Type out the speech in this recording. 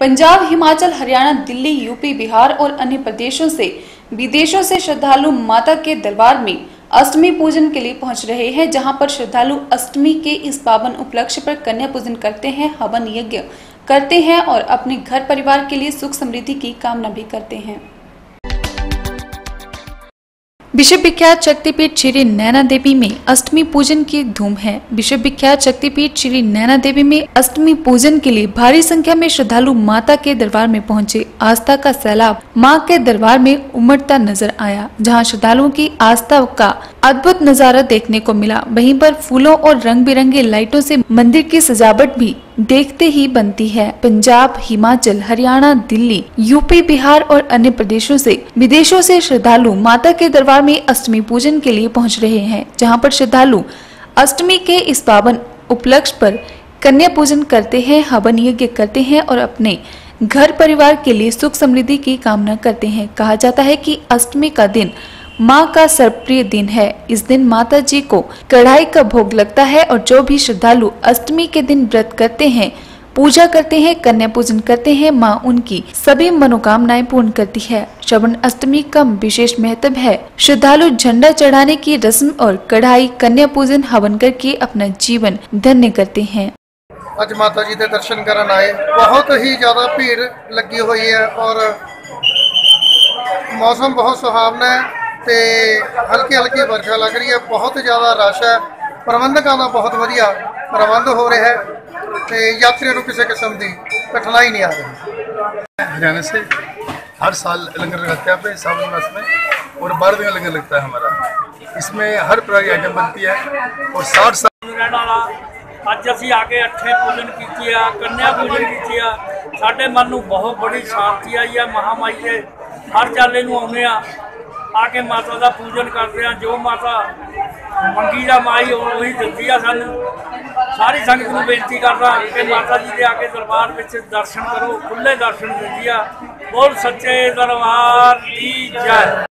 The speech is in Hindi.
पंजाब, हिमाचल, हरियाणा, दिल्ली, यूपी, बिहार और अन्य प्रदेशों से, विदेशों से श्रद्धालु माता के दरबार में अष्टमी पूजन के लिए पहुँच रहे हैं, जहाँ पर श्रद्धालु अष्टमी के इस पावन उपलक्ष्य पर कन्या पूजन करते हैं, हवन यज्ञ करते हैं और अपने घर परिवार के लिए सुख समृद्धि की कामना भी करते हैं। विश्व विख्यात शक्तिपीठ श्री नैना देवी में अष्टमी पूजन की धूम है। विश्व विख्यात शक्तिपीठ श्री नैना देवी में अष्टमी पूजन के लिए भारी संख्या में श्रद्धालु माता के दरबार में पहुँचे। आस्था का सैलाब माँ के दरबार में उमड़ता नज़र आया, जहाँ श्रद्धालुओं की आस्था का अद्भुत नज़ारा देखने को मिला। वहीं पर फूलों और रंग बिरंगे लाइटों से मंदिर की सजावट भी देखते ही बनती है। पंजाब, हिमाचल, हरियाणा, दिल्ली, यूपी, बिहार और अन्य प्रदेशों से, विदेशों से श्रद्धालु माता के दरबार में अष्टमी पूजन के लिए पहुँच रहे हैं, जहाँ पर श्रद्धालु अष्टमी के इस पावन उपलक्ष्य पर कन्या पूजन करते हैं, हवन यज्ञ करते हैं और अपने घर परिवार के लिए सुख समृद्धि की कामना करते हैं। कहा जाता है कि अष्टमी का दिन माँ का सर्वप्रिय दिन है। इस दिन माता जी को कढ़ाई का भोग लगता है और जो भी श्रद्धालु अष्टमी के दिन व्रत करते हैं पूजा करते हैं कन्या पूजन करते हैं माँ उनकी सभी मनोकामनाएं पूर्ण करती है श्रवण अष्टमी का विशेष महत्व है श्रद्धालु झंडा चढ़ाने की रस्म और कढ़ाई कन्या पूजन हवन करके अपना जीवन धन्य करते हैं ਅੱਜ ਮਾਤਾ ਜੀ ਦੇ ਦਰਸ਼ਨ ਕਰਨ ਆਏ ਬਹੁਤ ਹੀ ਜ਼ਿਆਦਾ ਭੀੜ ਲੱਗੀ ਹੋਈ ਹੈ ਔਰ ਮੌਸਮ ਬਹੁਤ ਸੁਹਾਵਣਾ ਹੈ ਤੇ ਹਲਕੀ ਹਲਕੀ ਵਰਖਾ ਲੱਗ ਰਹੀ ਹੈ ਬਹੁਤ ਜ਼ਿਆਦਾ ਰਸ਼ ਹੈ ਪ੍ਰਬੰਧਕਾਂ ਦਾ ਬਹੁਤ ਵਧੀਆ ਪ੍ਰਬੰਧ ਹੋ ਰਿਹਾ ਹੈ ਤੇ ਯਾਤਰੀਆਂ ਨੂੰ ਕਿਸੇ ਕਿਸਮ ਦੀ ਕਠਿਨਾਈ ਨਹੀਂ ਆ ਰਹੀ हरियाणा से हर साल लंगर लगाते हैं पे सावन मास में और बारह दिन का लंगर लगता है हमारा इसमें हर प्रकार की आइटम बनती है और साठ साल ਰਹਿਣ ਵਾਲਾ ਅੱਜ ਅਸੀਂ ਆ ਕੇ ਅੱਠੇ ਪੂਜਨ ਕੀਤੀ ਆ ਕੰਨਿਆ ਪੂਜਨ ਕੀਤੀ ਆ ਸਾਡੇ ਮਨ ਨੂੰ ਬਹੁਤ ਬੜੀ ਸ਼ਾਂਤੀ ਆਈ ਆ ਮਹਾਮਾਈ ਦੇ ਹਰ ਜਾਲੇ ਨੂੰ ਆਉਂਦੇ ਆ ਆ ਕੇ ਮਾਤਾ ਦਾ ਪੂਜਨ ਕਰਦੇ ਆ ਜੋ ਮਾਤਾ ਮੰਗੀ ਦਾ ਮਾਈ ਉਹੀ ਦਿੰਦੀ ਆ ਸਾਨੂੰ ਸਾਰੀ ਸੰਗਤ ਨੂੰ ਬੇਨਤੀ ਕਰਦਾ ਕਿ ਮਾਤਾ ਜੀ ਦੇ ਆ ਕੇ ਦਰਬਾਰ ਵਿੱਚ ਦਰਸ਼ਨ ਕਰੋ ਖੁੱਲੇ ਦਰਸ਼ਨ ਦਿੰਦੀ ਆ। ਬੋਲ ਸੱਚੇ ਦਰਬਾਰ ਦੀ ਜੈ।